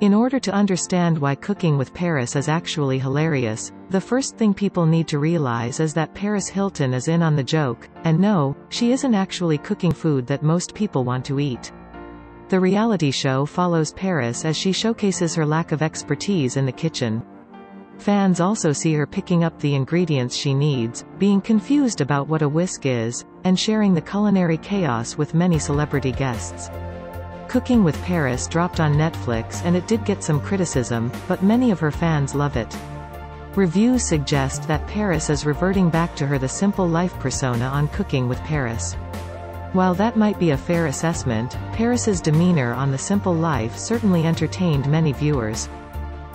In order to understand why Cooking with Paris is actually hilarious, the first thing people need to realize is that Paris Hilton is in on the joke, and no, she isn't actually cooking food that most people want to eat. The reality show follows Paris as she showcases her lack of expertise in the kitchen. Fans also see her picking up the ingredients she needs, being confused about what a whisk is, and sharing the culinary chaos with many celebrity guests. Cooking with Paris dropped on Netflix and it did get some criticism, but many of her fans love it. Reviews suggest that Paris is reverting back to her the simple life persona on Cooking with Paris. While that might be a fair assessment, Paris's demeanor on The Simple Life certainly entertained many viewers.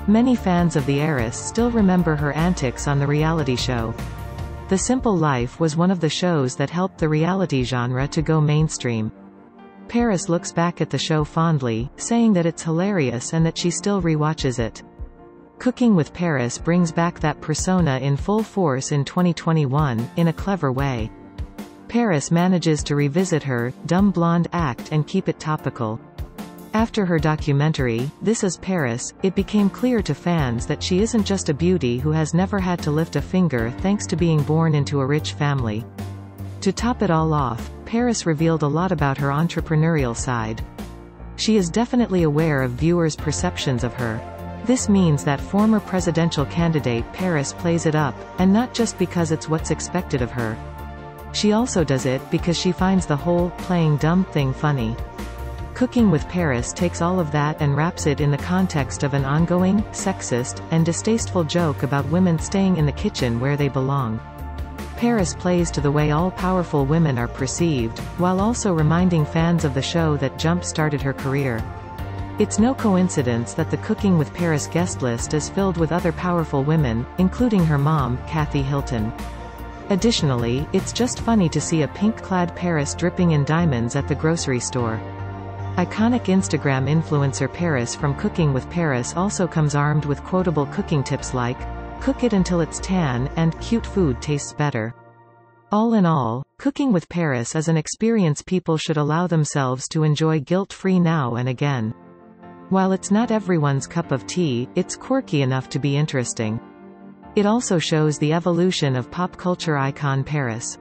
Many fans of the heiress still remember her antics on the reality show. The Simple Life was one of the shows that helped the reality genre to go mainstream. Paris looks back at the show fondly, saying that it's hilarious and that she still rewatches it. Cooking with Paris brings back that persona in full force in 2021, in a clever way. Paris manages to revisit her, dumb blonde act and keep it topical. After her documentary, This is Paris, it became clear to fans that she isn't just a beauty who has never had to lift a finger thanks to being born into a rich family. To top it all off, Paris revealed a lot about her entrepreneurial side. She is definitely aware of viewers' perceptions of her. This means that former presidential candidate Paris plays it up, and not just because it's what's expected of her. She also does it because she finds the whole, playing dumb thing funny. Cooking with Paris takes all of that and wraps it in the context of an ongoing, sexist, and distasteful joke about women staying in the kitchen where they belong. Paris plays to the way all-powerful women are perceived, while also reminding fans of the show that jump-started her career. It's no coincidence that the Cooking with Paris guest list is filled with other powerful women, including her mom, Kathy Hilton. Additionally, it's just funny to see a pink-clad Paris dripping in diamonds at the grocery store. Iconic Instagram influencer Paris from Cooking with Paris also comes armed with quotable cooking tips like, Cook it until it's tan, and cute food tastes better. All in all, Cooking with Paris is an experience people should allow themselves to enjoy guilt-free now and again. While it's not everyone's cup of tea, it's quirky enough to be interesting. It also shows the evolution of pop culture icon Paris.